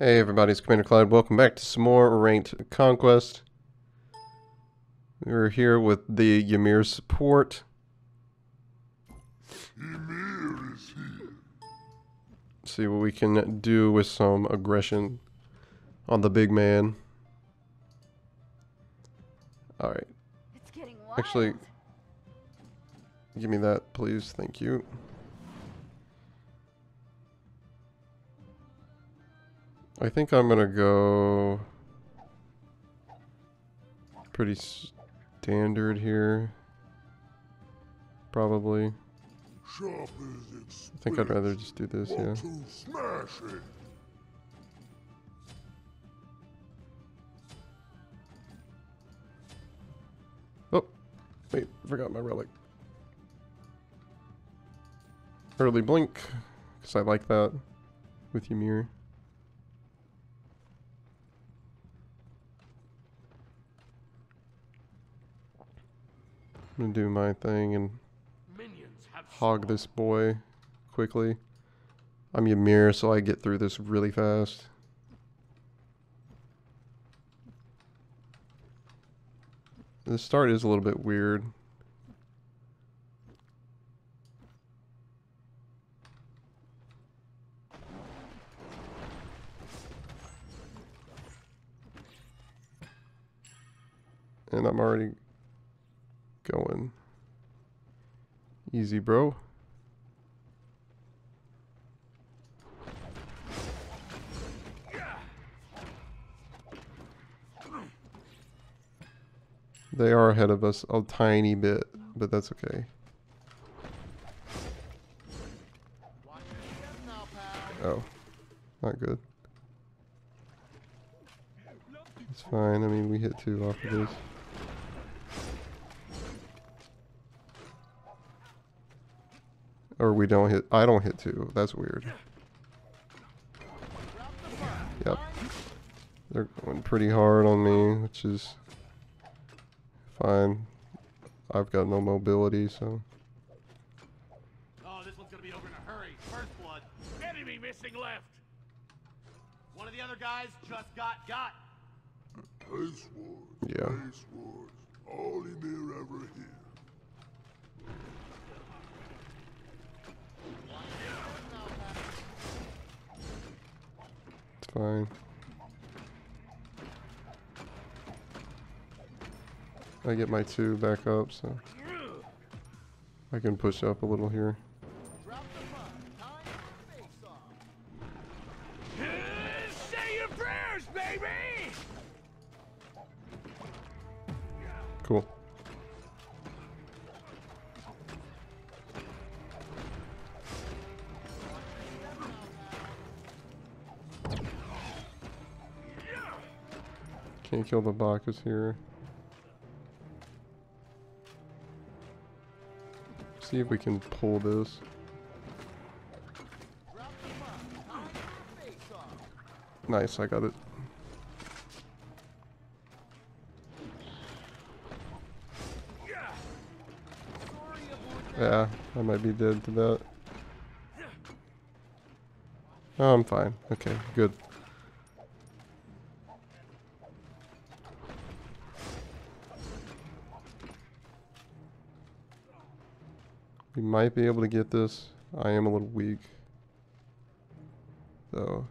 Hey everybody, it's Commander Clyde. Welcome back to some more Ranked Conquest. We're here with the Ymir support. Ymir is here. See what we can do with some aggression on the big man. Alright, It's getting wild. Actually- give me that please, thank you. I think I'm gonna go pretty standard here. Probably. I think I'd rather just do this, yeah. To. Oh, wait, forgot my relic. Early blink, because I like that with Ymir. I'm gonna do my thing and hog this boy quickly. I'm Ymir, so I get through this really fast. The start is a little bit weird. And I'm already going. Easy, bro. They are ahead of us a tiny bit, but that's okay. Oh, not good. It's fine. I mean, we hit two off of this. Or we don't hit. I don't hit two. That's weird. Yep. They're going pretty hard on me, which is fine. I've got no mobility, so. Oh, this one's gonna be over in a hurry. First blood. Enemy missing left. One of the other guys just got got. Pace Wars. Yeah. Pace Wars. All Ymir fine. I get my two back up, so I can push up a little here. Can't kill the Bacchus here. See if we can pull this. Nice, I got it. Yeah, I might be dead to that. Oh, I'm fine. Okay, good. We might be able to get this. I am a little weak. So,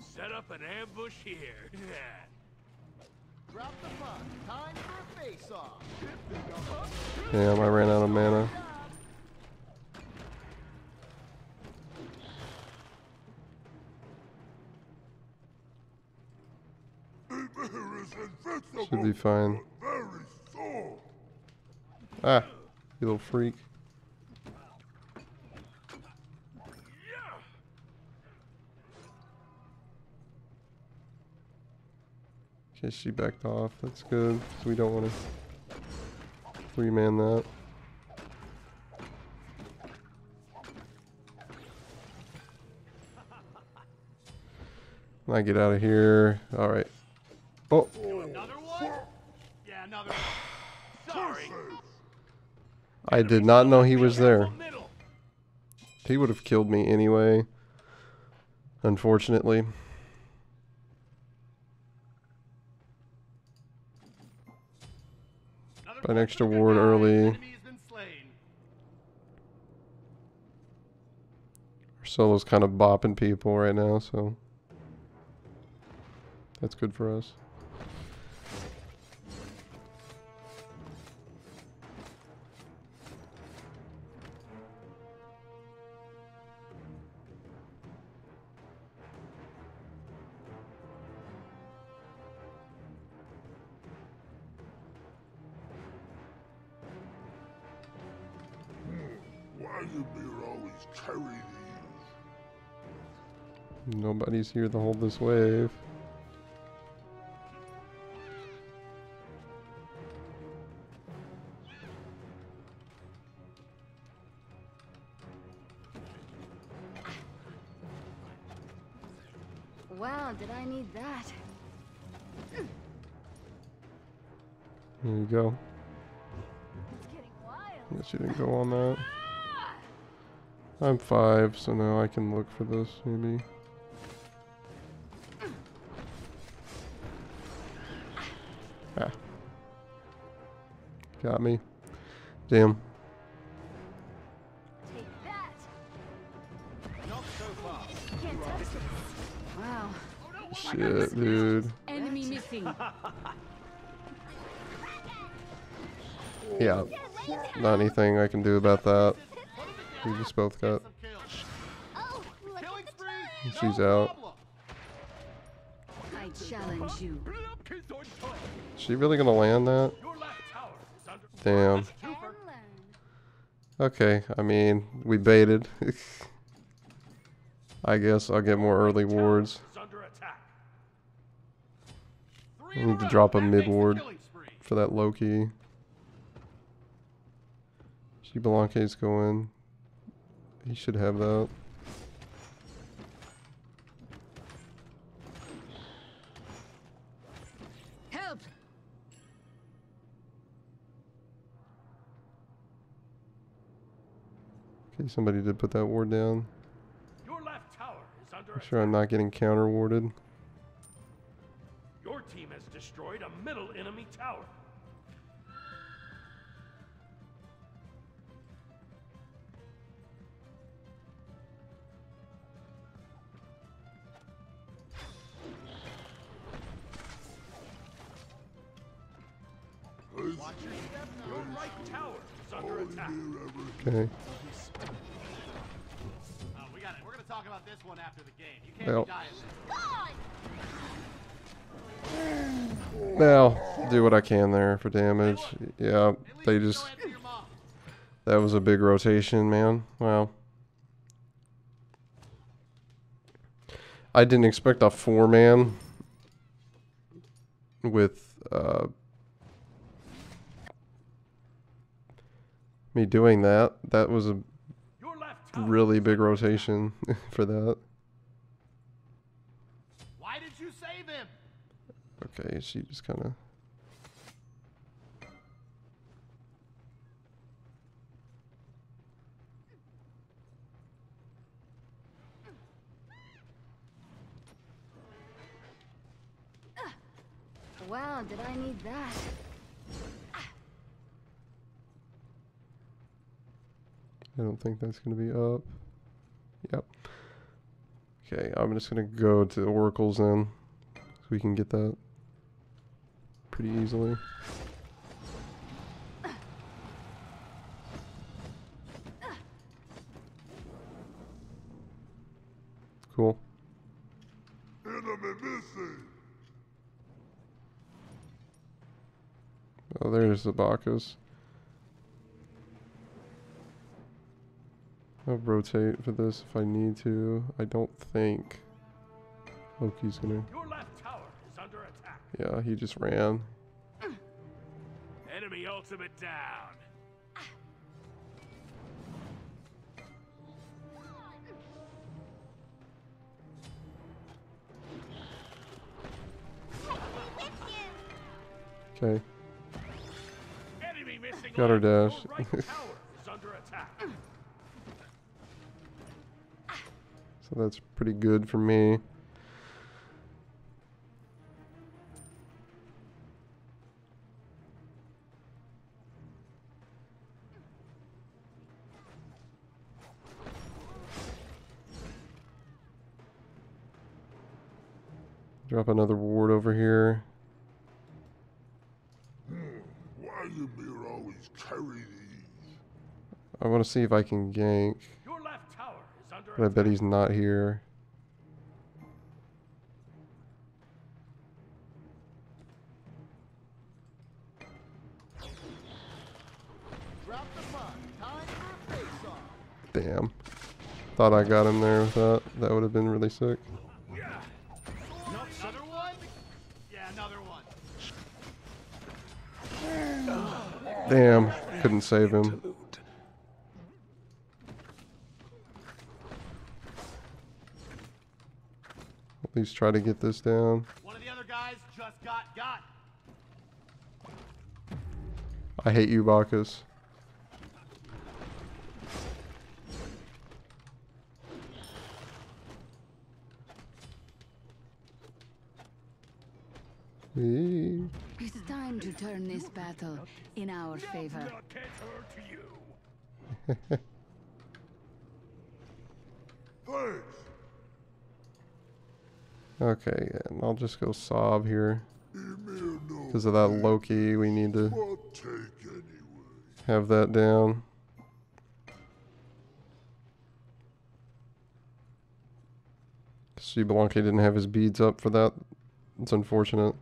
Set up an ambush here. Drop the puck. Time for a face-off. damn, I ran out of mana. Ymir is invincible. Should be fine. but Very sore. Ah, you little freak. Okay, she backed off. That's good. we don't want to three-man that. I get out of here. All right. Oh? Yeah, another. Sorry. I did not know he was there. He would have killed me anyway. Unfortunately. An extra ward early. Our solo's kind of bopping people right now, so that's good for us. Here to hold this wave. Wow, did I need that? There you go. It's getting wild. Guess you didn't go on that. I'm five, so now I can look for this, maybe. Got me. Damn. Not so fast. Can't touch this. Wow. Shit, dude. Enemy missing. Yeah. Not anything I can do about that. We just both got. Some kills. Oh, Killing spree. She's out. I challenge you. Is she really gonna land that? Damn. Okay, I mean, we baited. I guess I'll get more early wards. I need to drop a mid ward for that Loki. Xbalanque's going. He should have that. Okay, somebody did put that ward down. Your left tower is under I'm sure I'm not getting counter warded. Your team has destroyed a middle enemy tower. Can't Well. Now, do what I can there for damage. Yeah, they just. don't answer your mom. That was a big rotation, man. Wow. I didn't expect a four man with uh, me doing that. That was a Your left tower. really big rotation for that. Why did you save him? Okay, she just kind of. Wow, did I need that? Don't think that's going to be up. Yep. Okay, I'm just going to go to Oracles then. So we can get that pretty easily. Cool. Oh, there's the Bacchus. I'll rotate for this if I need to. I don't think Loki's gonna. Your left tower is under attack. Yeah, he just ran. Enemy ultimate down. Okay. Got her dash. So that's pretty good for me. Drop another ward over here. I want to see if I can gank but I bet he's not here. Drop the puck. Time for a face-off. Damn. Thought I got him there with that. That would have been really sick. Another one? Yeah, another one. Damn. Couldn't save him. At least try to get this down. One of the other guys just got got. I hate you, Bacchus. It's time to turn this battle in our favor. Okay, and I'll just go sob here. Because of that Loki, we need to but take anyway. have that down. See, Blanke didn't have his beads up for that. It's unfortunate.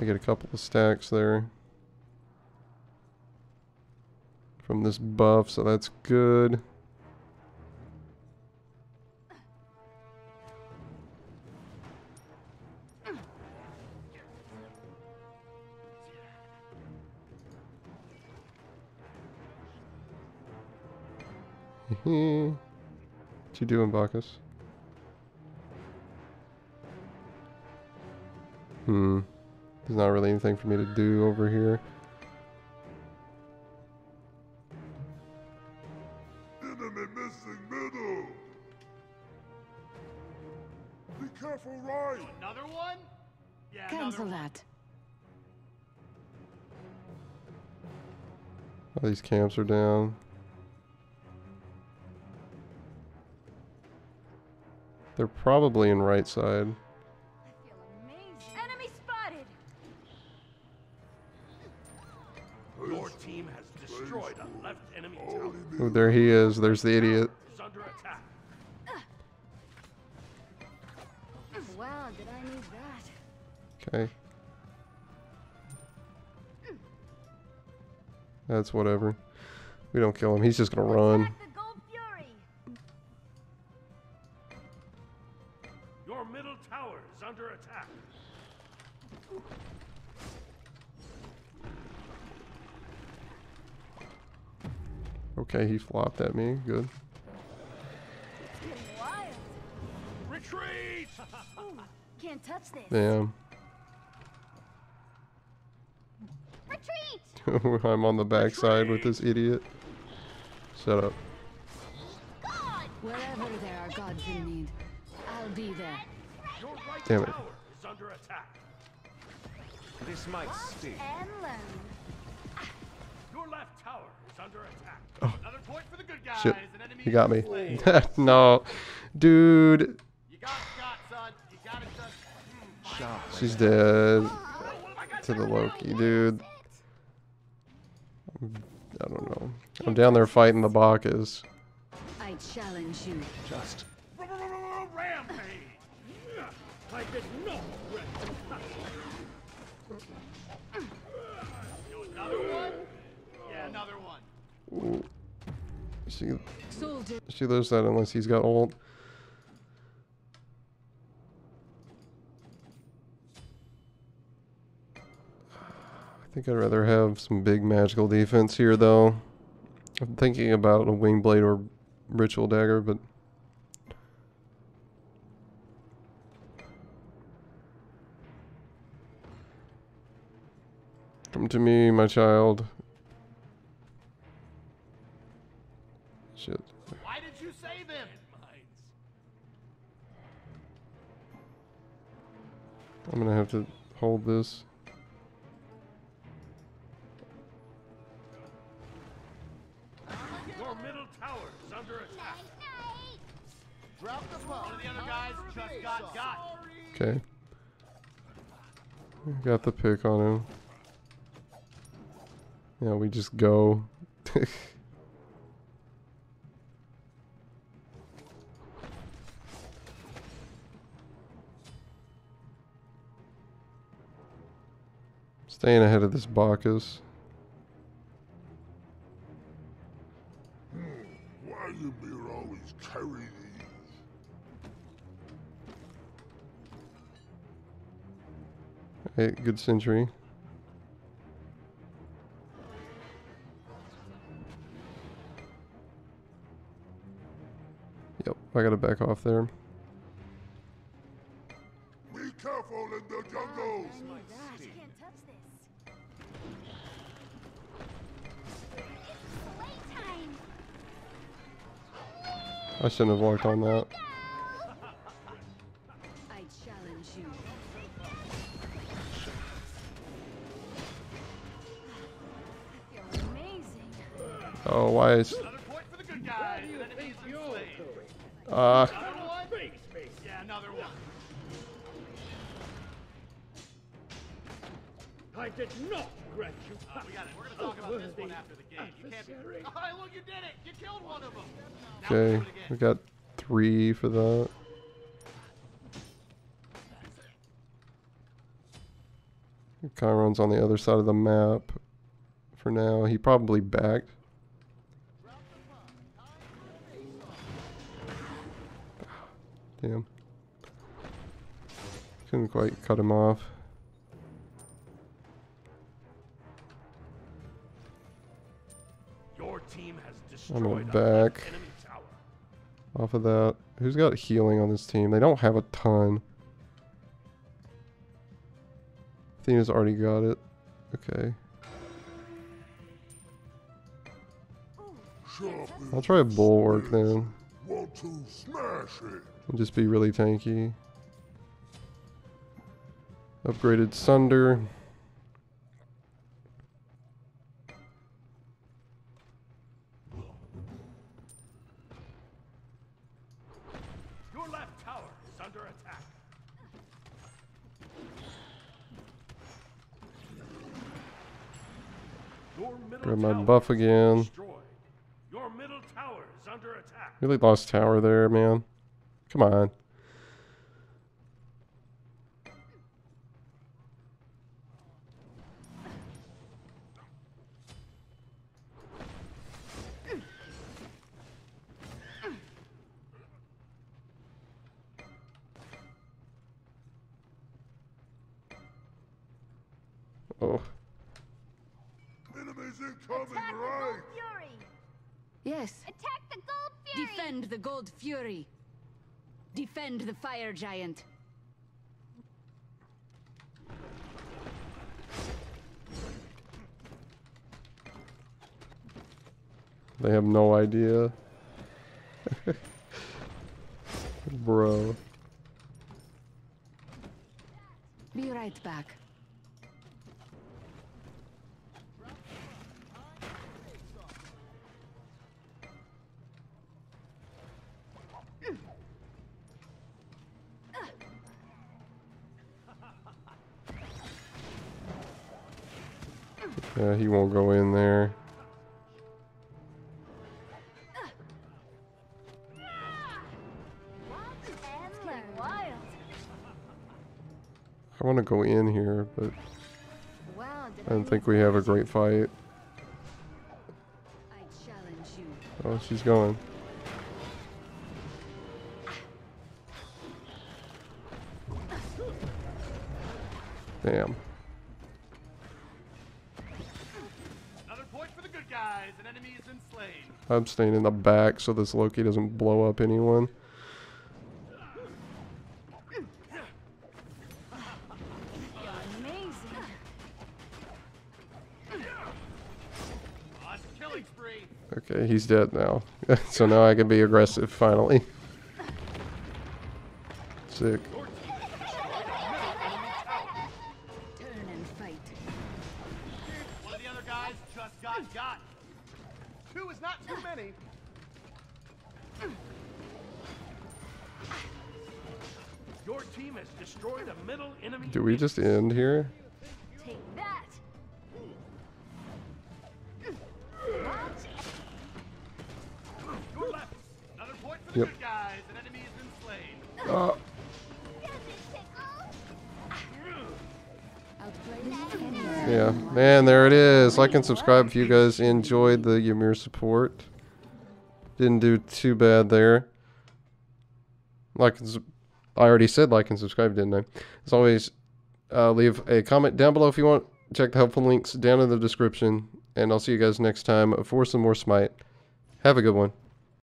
I get a couple of stacks there from this buff, so that's good. what you doing, Bacchus? Hmm. There's not really anything for me to do over here. Enemy missing middle. Be careful, right? Another one? Yeah, Cancel one. that. All these camps are down. They're probably in right side. There he is. There's the idiot. Is under attack. Wow, did I need that? Okay. That's whatever. We don't kill him. He's just gonna run. Okay, he flopped at me. Good. It's getting. Retreat! Can't touch this. Damn. Retreat! I'm on the backside with this idiot. Shut up. Wherever there are gods in need, I'll be there. Your right Damn it. tower is under attack. This might sting. And learn. Your left tower is under attack. Oh. Another point for the good guys. Shit. An enemy He got me. no. Dude. You got got, son. You got it, son. Hmm, she's dead. What have I got To the Loki, dude. I don't know. I'm down there fighting the Bacchus. I challenge you. Just Rampage! I did not rest. Another one? Yeah, another one. Ooh. She, she lives that unless he's got old. I think I'd rather have some big magical defense here, though. I'm thinking about a wing blade or ritual dagger, but come to me, my child. I'm gonna have to hold this. Your middle tower is under attack. Drop the the other guys just got got. Okay. Got the pick on him. Yeah, we just go. Staying ahead of this Bacchus. Why you always carry these? Hey, good century. Yep, I gotta back off there. I shouldn't have walked on that. I challenge you. You're amazing. Oh, why is... Uh. I did not grant you Uh, we got it. We're gonna talk about this one after the game. You can't be. Look, you did it. You killed one of them. Now we'll okay, we got three for that. Chiron's on the other side of the map for now. He probably backed. Damn. Couldn't quite cut him off. I'm gonna destroyed a back. Off of that. Who's got healing on this team? They don't have a ton. Athena's already got it. Okay. I'll try a bulwark then. Want to smash it? And just be really tanky. Upgraded Sunder. Left tower is under attack. Your middle Grab my buff again. Your middle tower is under attack. Really lost tower there, man. Come on. Oh, Enemies incoming, Attack the? Gold Fury. Yes. Attack the Gold Fury. Defend the Gold Fury. Defend the Fire Giant. they have no idea. Bro. Be right back. Yeah, he won't go in there. I want to go in here, but I don't think we have a great fight. Oh, she's going. Damn. I'm staying in the back so this Loki doesn't blow up anyone. You're amazing. It's a killing spree. Okay, he's dead now. so now I can be aggressive finally. Sick. Do we just end here? Take that. Watch Your left. Another point for the Yep. good guys. An enemy has been slain. Uh, Does it tickle? yeah. Man, there it is. Like and subscribe if you guys enjoyed the Ymir support. Didn't do too bad there. Like, and I already said like and subscribe, didn't I? As always, uh, leave a comment down below if you want. Check the helpful links down in the description. And I'll see you guys next time for some more Smite. Have a good one.